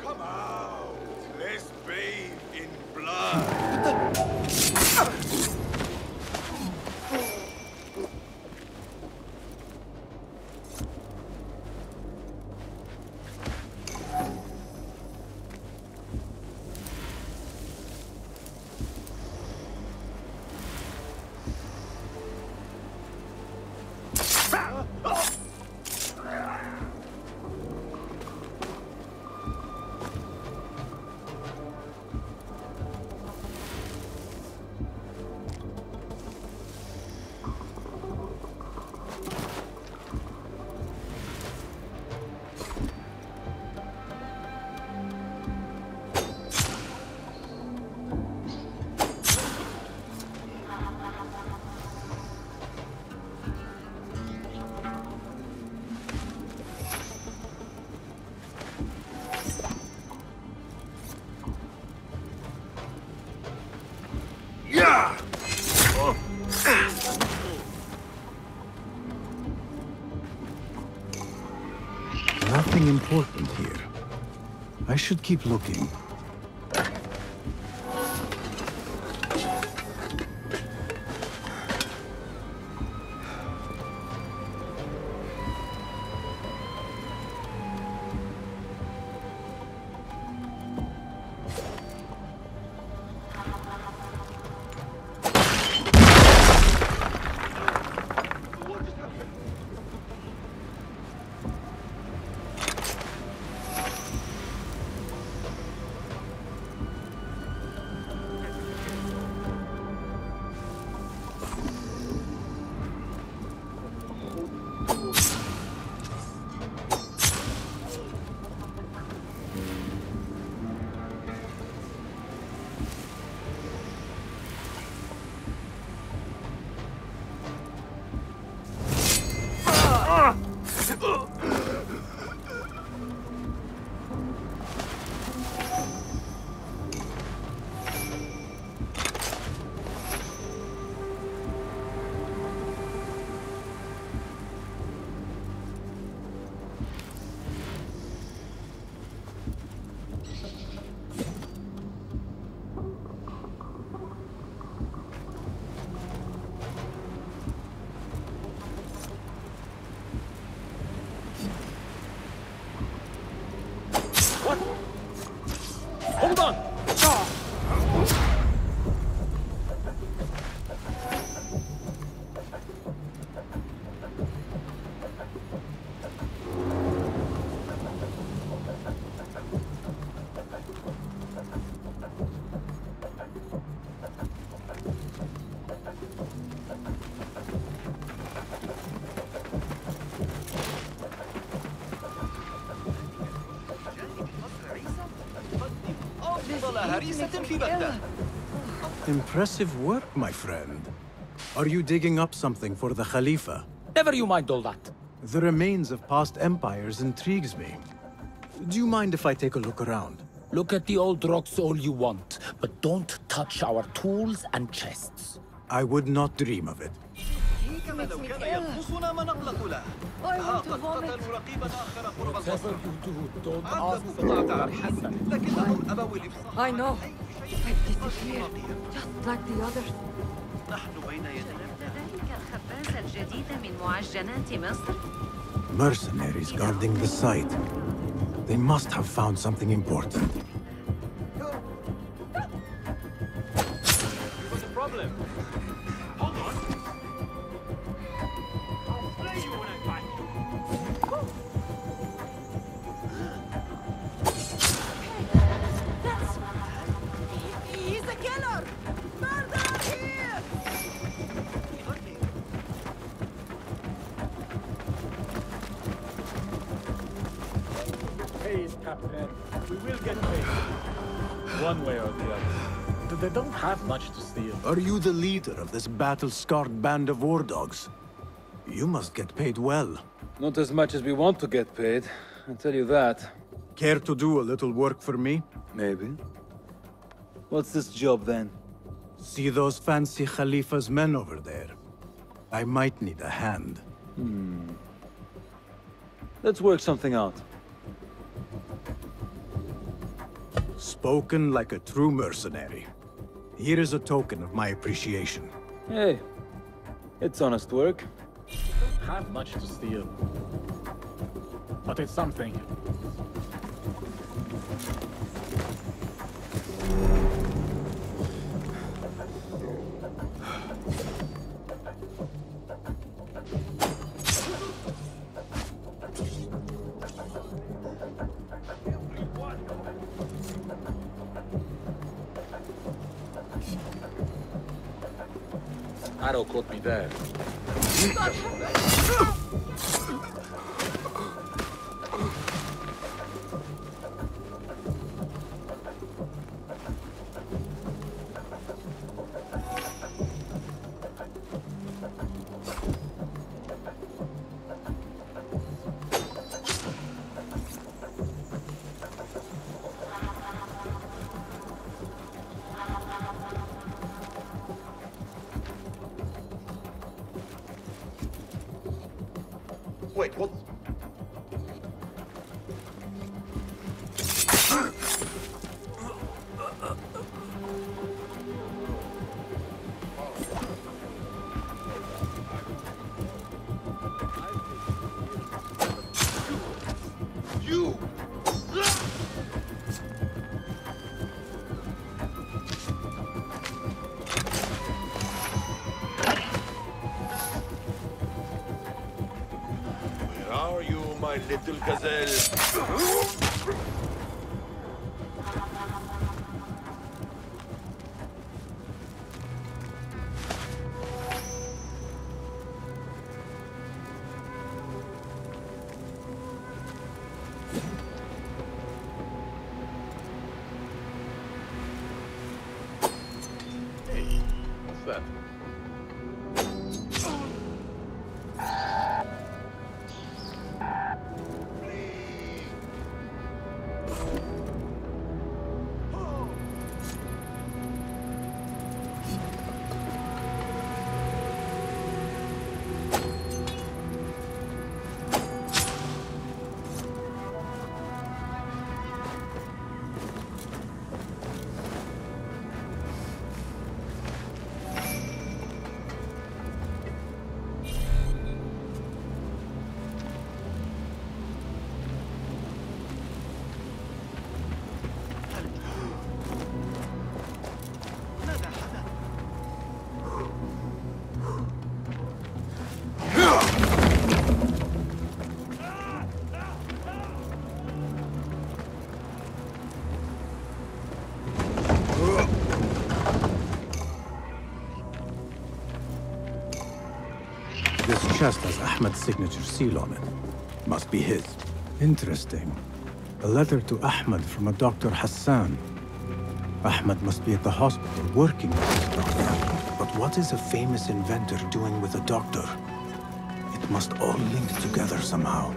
Come out. Nothing important here. I should keep looking. Hold أفضل هريسة في بغداد Impressive work, my friend. Are you digging up something for the Khalifa? Never you mind all that. The remains of past empires intrigues me. Do you mind if I take a look around? Look at the old rocks all you want, but don't touch our tools and chests. I would not dream of it. كما لو كان ينقصنا ما نقلق له ها قد قتلوا رقيبا آخر قرب Whatever القصر you do, don't ask عذبوا for بضعة our عريس Hassan. لكنهم أبوا الإفصاح I know. أي I شيء disappeared, just like the others. نحن بين يدينا ذلك الخباز الجديد من معجنات مصر Mercenaries guarding the site. They must have found something important. Captain. We will get paid. One way or the other. They don't have much to steal. Are you the leader of this battle-scarred band of war dogs? You must get paid well. Not as much as we want to get paid, I'll tell you that. Care to do a little work for me? Maybe. What's this job then? See those fancy Khalifa's men over there? I might need a hand. Hmm. Let's work something out. Spoken like a true mercenary. Here is a token of my appreciation. Hey, it's honest work. Don't have much to steal. But it's something. Arrow caught me there. Wait, what? Are you, my little gazelle? Hey, what's that? This chest has Ahmed's signature seal on it. Must be his. Interesting. A letter to Ahmed from a Dr. Hassan. Ahmed must be at the hospital working with this doctor. But what is a famous inventor doing with a doctor? It must all link together somehow.